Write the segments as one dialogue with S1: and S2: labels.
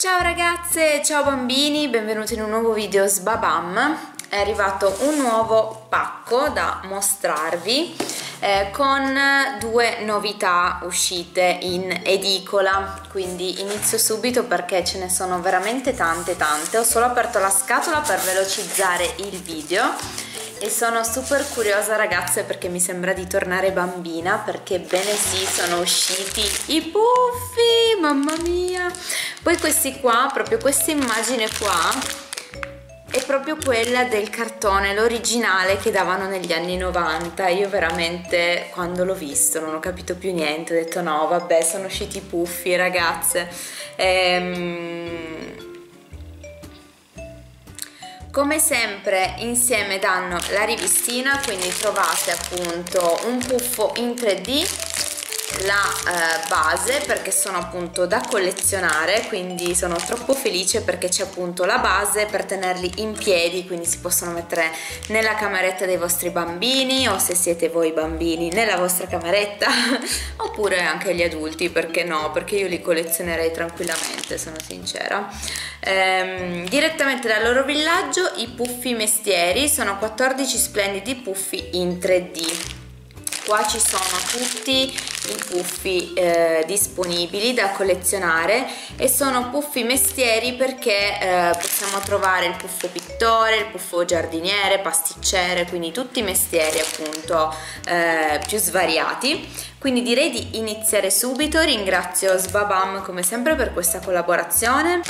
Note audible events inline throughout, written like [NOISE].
S1: Ciao ragazze, ciao bambini, benvenuti in un nuovo video Sbabam. È arrivato un nuovo pacco da mostrarvi eh, con due novità uscite in edicola. Quindi inizio subito perché ce ne sono veramente tante tante. Ho solo aperto la scatola per velocizzare il video e sono super curiosa ragazze perché mi sembra di tornare bambina perché bene sì sono usciti i puffi mamma mia. Poi questi qua proprio questa immagine qua è proprio quella del cartone, l'originale che davano negli anni 90 io veramente quando l'ho visto non ho capito più niente ho detto no vabbè sono usciti i puffi ragazze. Ehm... come sempre insieme danno la rivistina quindi trovate appunto un puffo in 3D la eh, base perché sono appunto da collezionare quindi sono troppo felice perché c'è appunto la base per tenerli in piedi quindi si possono mettere nella cameretta dei vostri bambini o se siete voi bambini nella vostra cameretta [LAUGHS] oppure anche gli adulti perché no? Perché io li collezionerei tranquillamente sono sincera. Ehm, direttamente dal loro villaggio i puffi mestieri sono 14 splendidi puffi in 3D qua ci sono tutti i puffi eh, disponibili da collezionare e sono puffi mestieri perché eh, possiamo trovare il puffo pittore, il puffo giardiniere, pasticcere, quindi tutti i mestieri appunto eh, più svariati. Quindi direi di iniziare subito, ringrazio Sbabam come sempre per questa collaborazione.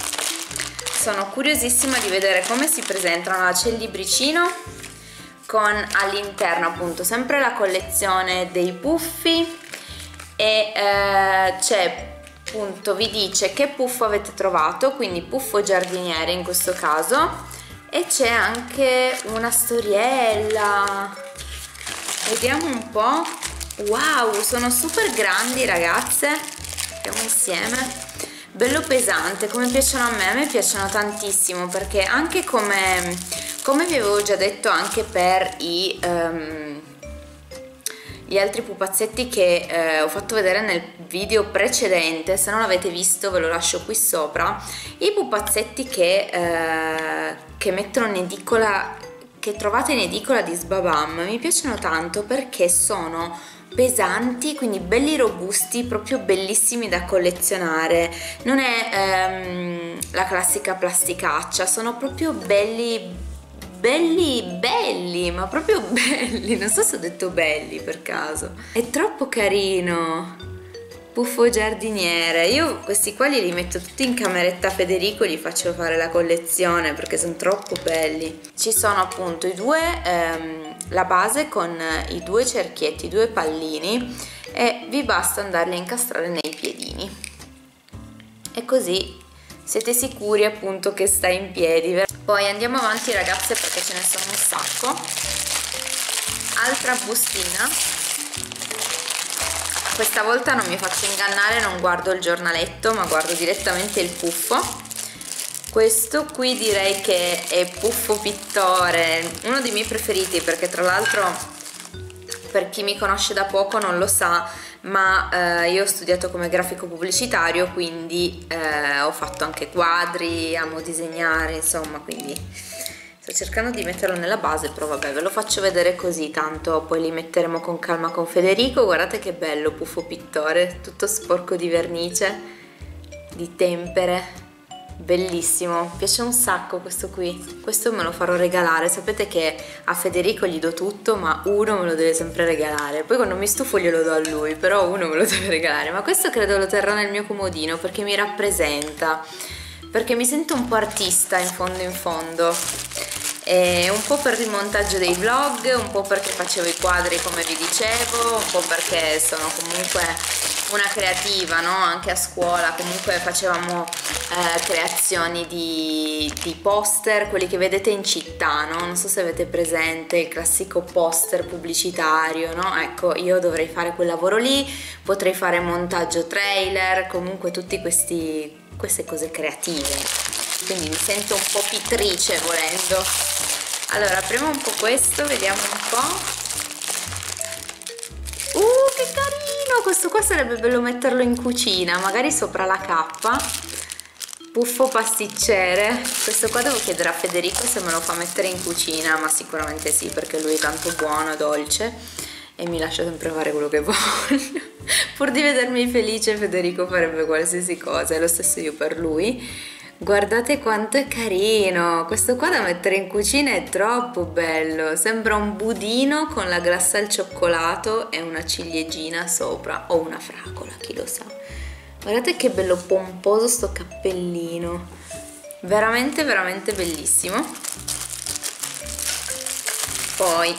S1: Sono curiosissima di vedere come si presentano, c'è il libricino con all'interno appunto sempre la collezione dei puffi e eh, c'è appunto vi dice che puffo avete trovato quindi puffo giardiniere in questo caso e c'è anche una storiella. Vediamo un po' wow sono super grandi ragazze. Vediamo insieme. Bello pesante come piacciono a me a me piacciono tantissimo perché anche come come vi avevo già detto anche per i um, gli altri pupazzetti che eh, ho fatto vedere nel video precedente se non l'avete visto ve lo lascio qui sopra i pupazzetti che, eh, che mettono in edicola che trovate in edicola di Sbabam mi piacciono tanto perché sono pesanti, quindi belli robusti, proprio bellissimi da collezionare. Non è ehm, la classica plasticaccia, sono proprio belli belli belli ma proprio [LAUGHS] belli. Non so se ho detto belli per caso. È troppo carino. Puffo giardiniere. Io questi qua li metto tutti in cameretta Federico e gli faccio fare la collezione perché sono troppo belli. Ci sono appunto i due ehm, la base con i due cerchietti i due pallini e vi basta andarli a incastrare nei piedini. E così siete sicuri appunto che sta in piedi poi andiamo avanti ragazze perché ce ne sono un sacco. Altra bustina. Questa volta non mi faccio ingannare non guardo il giornaletto ma guardo direttamente il puffo. Questo qui direi che è puffo pittore uno dei miei preferiti perché tra l'altro per chi mi conosce da poco non lo sa ma eh, io ho studiato come grafico pubblicitario quindi eh, ho fatto anche quadri, amo disegnare insomma quindi sto cercando di metterlo nella base però vabbè ve lo faccio vedere così tanto poi li metteremo con calma con Federico. Guardate che bello puffo pittore tutto sporco di vernice di tempere bellissimo piace un sacco questo qui. Questo me lo farò regalare. Sapete che a Federico gli do tutto ma uno me lo deve sempre regalare. Poi quando mi stufo glielo do a lui però uno me lo [LAUGHS] deve regalare. Ma questo credo lo terrò nel mio comodino perché mi rappresenta perché mi sento un po' artista in fondo in fondo. E un po' per il montaggio dei vlog, un po' perché facevo i quadri come vi dicevo, un po' perché sono comunque una creativa, no? Anche a scuola comunque facevamo eh, creazioni di, di, poster, quelli che vedete in città, no? Non so se avete presente il classico poster pubblicitario, no? Ecco, io dovrei fare quel lavoro lì, potrei fare montaggio trailer, comunque tutte queste cose creative quindi mi sento un po' pittrice volendo allora apriamo un po' questo vediamo un po' uh che carino questo qua sarebbe bello metterlo in cucina magari sopra la cappa. Puffo pasticcere. Questo qua devo chiedere a Federico se me lo fa mettere in cucina ma sicuramente sì perché lui è tanto buono, dolce e mi lascia sempre fare quello che [LAUGHS] voglio. Pur di vedermi felice Federico farebbe qualsiasi cosa e lo stesso io per lui guardate quanto è carino. Questo qua da mettere in cucina è troppo bello. Sembra un budino con la glassa al cioccolato e una ciliegina sopra o una fragola chi lo sa. Guardate che bello pomposo sto cappellino. Veramente veramente bellissimo. Poi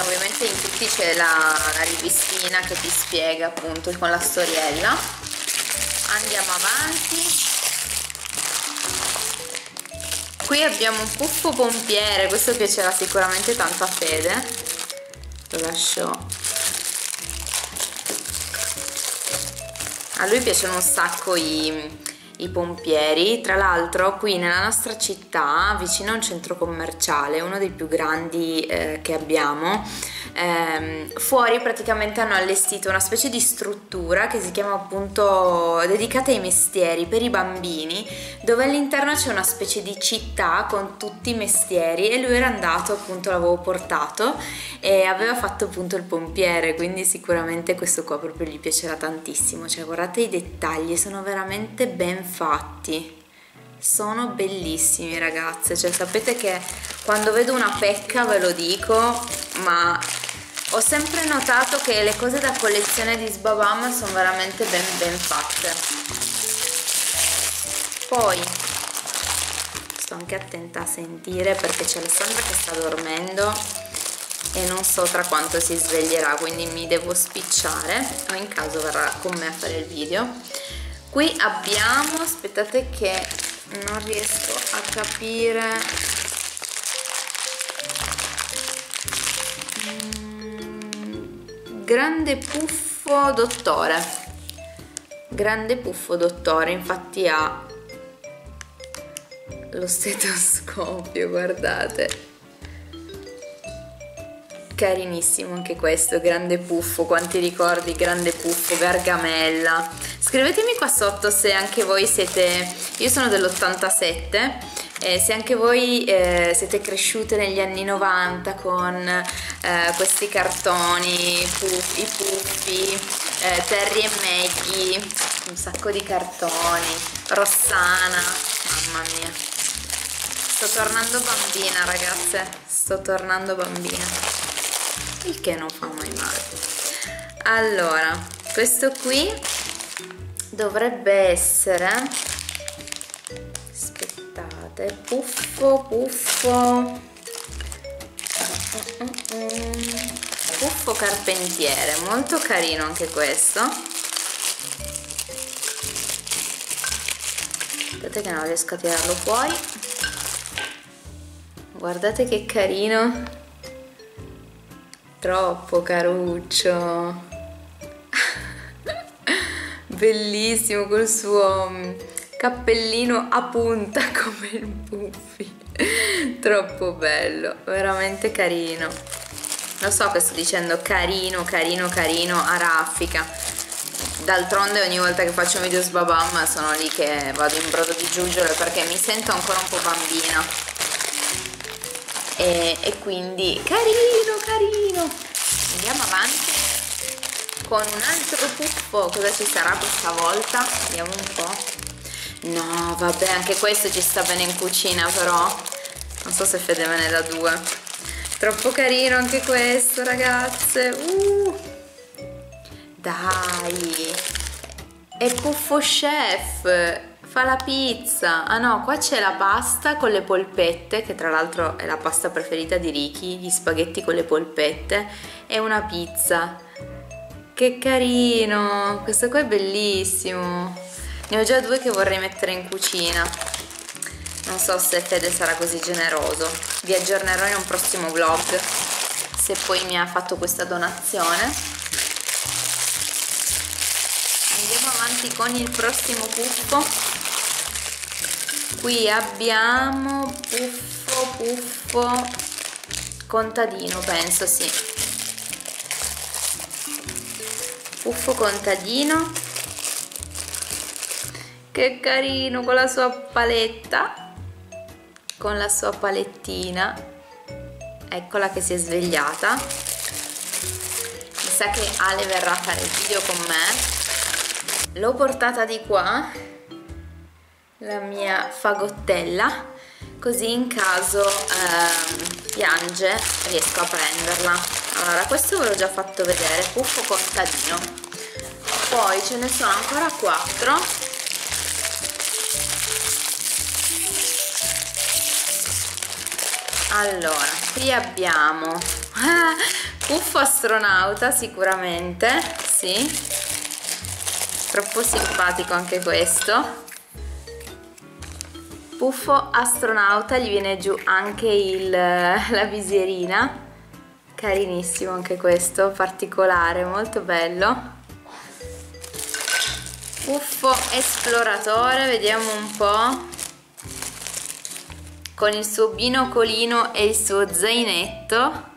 S1: ovviamente in tutti c'è la, la rivistina che ti spiega appunto con la storiella. Andiamo avanti qui abbiamo un puffo pompiere questo piacerà sicuramente tanto a Fede. Lo lascio. A lui piacciono un sacco i, i pompieri. Tra l'altro qui nella nostra città vicino a un centro commerciale uno dei più grandi eh, che abbiamo ehm, fuori praticamente hanno allestito una specie di struttura che si chiama appunto dedicata ai mestieri per i bambini dove all'interno c'è una specie di città con tutti i mestieri e lui era andato appunto l'avevo portato e aveva fatto appunto il pompiere quindi sicuramente questo qua proprio gli piacerà tantissimo. Cioè guardate i dettagli sono veramente ben fatti. Sono bellissimi ragazze. Cioè sapete che quando vedo una pecca ve lo dico ma ho sempre notato che le cose da collezione di Sbabam sono veramente ben, ben fatte. Poi sto anche attenta a sentire perché c'è Alessandra che sta dormendo e non so tra quanto si sveglierà quindi mi devo spicciare. O in caso verrà con me a fare il video. Qui abbiamo aspettate che non riesco a capire grande puffo dottore. Grande puffo dottore infatti ha lo stetoscopio guardate. Carinissimo anche questo grande puffo quanti ricordi grande puffo gargamella. Scrivetemi qua sotto se anche voi siete io sono dell'87 eh, se anche voi eh, siete cresciute negli anni 90 con eh, questi cartoni, i puffi, eh, Terry e Maggie, un sacco di cartoni, Rossana, mamma mia. Sto tornando bambina ragazze, sto tornando bambina. Il che non fa mai male. Allora, questo qui dovrebbe essere aspettate puffo puffo. Puffo carpentiere molto carino anche questo. Aspettate che non riesco a tirarlo fuori. Guardate che carino. Troppo caruccio. [LAUGHS] Bellissimo col suo cappellino a punta [LAUGHS] come il Buffy troppo bello veramente carino. Lo so che sto dicendo carino carino carino a raffica. D'altronde ogni volta che faccio un video sbabam sono lì che vado in brodo di giuggiole perché mi sento ancora un po' bambina. E, e quindi carino carino. Andiamo avanti con un altro puffo. Cosa ci sarà questa volta? Vediamo un po' No, vabbè, anche questo ci sta bene in cucina però. Non so se Fede me ne da due. Troppo carino anche questo, ragazze. Uh. Dai. È Puffo Chef. Fa la pizza. Ah no, qua c'è la pasta con le polpette, che tra l'altro è la pasta preferita di Ricky, gli spaghetti con le polpette, e una pizza. Che carino! Questo qua è bellissimo ne ho già due che vorrei mettere in cucina. Non so se Fede sarà così generoso. Vi aggiornerò in un prossimo vlog se poi mi ha fatto questa donazione. Andiamo avanti con il prossimo puffo. Qui abbiamo puffo puffo contadino penso sì. Puffo contadino che carino con la sua paletta. Con la sua palettina. Eccola che si è svegliata. Mi sa che Ale verrà a fare il video con me. L'ho portata di qua. La mia fagottella. Così in caso eh, piange riesco a prenderla. Allora questo ve l'ho già fatto vedere. Puffo contadino. Poi ce ne sono ancora quattro allora qui abbiamo puffo astronauta sicuramente sì. Troppo simpatico anche questo. Puffo astronauta gli viene giù anche il, la visierina. Carinissimo anche questo particolare molto bello. Puffo esploratore vediamo un po' con il suo binocolino e il suo zainetto.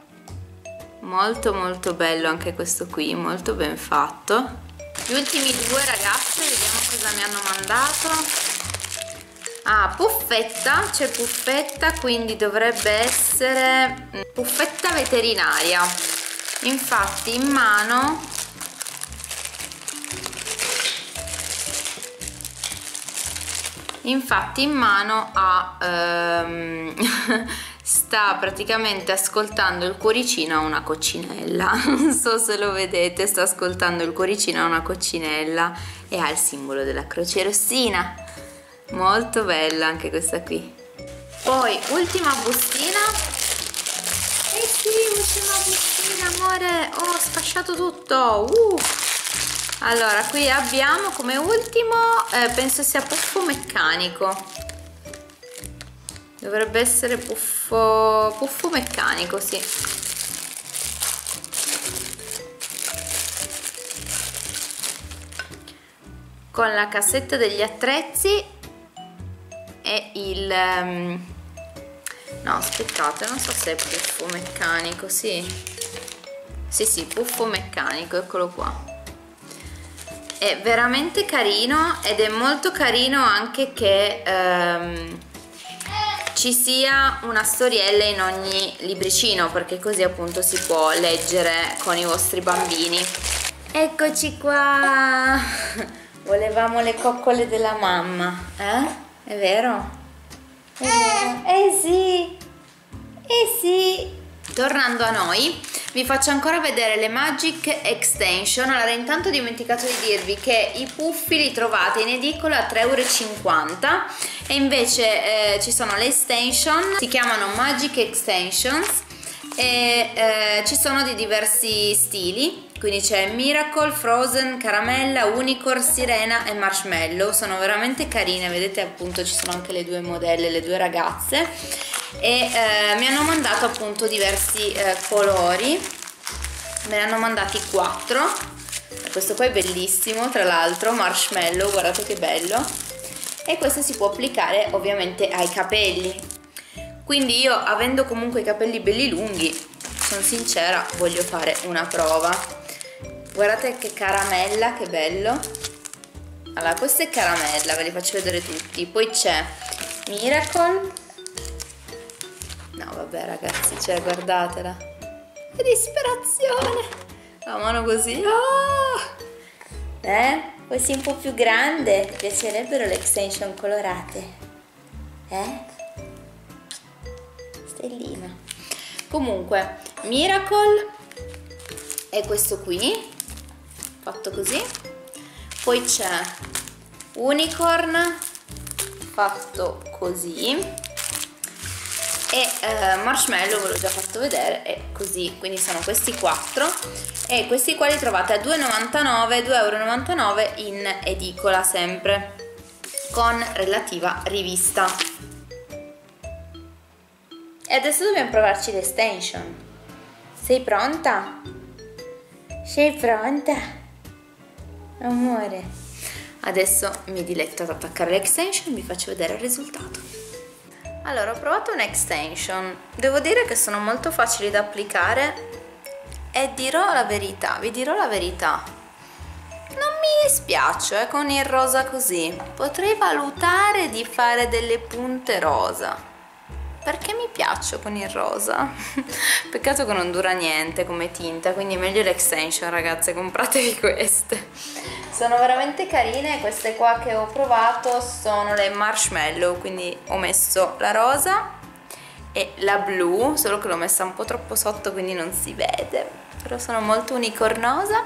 S1: Molto molto bello anche questo qui molto ben fatto. Gli ultimi due ragazze vediamo cosa mi hanno mandato. Ah puffetta c'è puffetta quindi dovrebbe essere mm, puffetta veterinaria. Infatti in mano infatti in mano ha ehm, [LAUGHS] sta praticamente ascoltando il cuoricino a una coccinella. [LAUGHS] Non so se lo vedete sta ascoltando il cuoricino a una coccinella e ha il simbolo della croce rossina. Molto bella anche questa qui. Poi ultima bustina. Eh sì ultima bustina amore. Oh, ho sfasciato tutto. Uh. Allora qui abbiamo come ultimo eh, penso sia puffo meccanico. Dovrebbe essere puffo puffo meccanico sì. Con la cassetta degli attrezzi è il um, no aspettate non so se è puffo meccanico sì. Sì sì puffo meccanico eccolo qua è veramente carino ed è molto carino anche che um, ci sia una storiella in ogni libricino perché così appunto si può leggere con i vostri bambini eccoci qua [LAUGHS] volevamo le coccole della mamma eh? È vero? È vero. Eh sì! Eh sì! Tornando a noi, vi faccio ancora vedere le Magic Extension. Allora, intanto ho dimenticato di dirvi che i puffi li trovate in edicola a 3,50 euro e invece eh, ci sono le extension, si chiamano Magic Extensions e eh, ci sono di diversi stili quindi c'è Miracle, Frozen, Caramella, Unicorn, Sirena e Marshmallow. Sono veramente carine vedete appunto ci sono anche le due modelle le due ragazze. E eh, mi hanno mandato appunto diversi eh, colori. Me ne hanno mandati quattro. Questo qua è bellissimo tra l'altro marshmallow guardate che bello. E questo si può applicare ovviamente ai capelli. Quindi io avendo comunque i capelli belli lunghi sono sincera voglio fare una prova guardate che caramella che bello. Allora questo è caramella ve li faccio vedere tutti. Poi c'è miracle. No vabbè ragazzi cioè guardatela. Che disperazione. La mano così. Oh! eh? così un po' più grande. Ti piacerebbero le extension colorate. Eh? stellina. Comunque miracle è questo qui fatto così. Poi c'è unicorn fatto così. E eh, marshmallow ve l'ho già fatto vedere è così. Quindi sono questi quattro. E questi qua li trovate a 2,99 2,99€ in edicola sempre con relativa rivista. E adesso dobbiamo provarci l'estension. Sei pronta? sei pronta? Amore. Adesso mi diletto ad attaccare l'extension e vi faccio vedere il risultato. Allora ho provato un'extension devo dire che sono molto facili da applicare. E dirò la verità vi dirò la verità. Non mi dispiace eh, con il rosa così. Potrei valutare di fare delle punte rosa perché mi piace con il rosa? [LAUGHS] Peccato che non dura niente come tinta quindi meglio l'extension ragazze compratevi [LAUGHS] queste. Sono veramente carine queste qua che ho provato sono le marshmallow quindi ho messo la rosa e la blu solo che l'ho messa un po' troppo sotto quindi non si vede. Però sono molto unicornosa.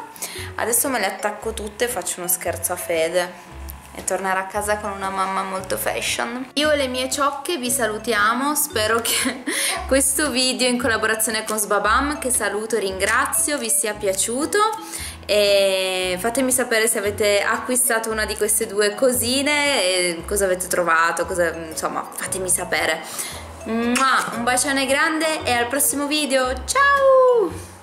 S1: Adesso me le attacco tutte e faccio uno scherzo a Fede e tornare a casa con una mamma molto fashion. Io e le mie ciocche vi salutiamo, spero che [LAUGHS] questo video in collaborazione con Sbabam, che saluto e ringrazio, vi sia piaciuto e fatemi sapere se avete acquistato una di queste due cosine cosa avete trovato, cosa, insomma fatemi sapere. Un bacione grande e al prossimo video, ciao!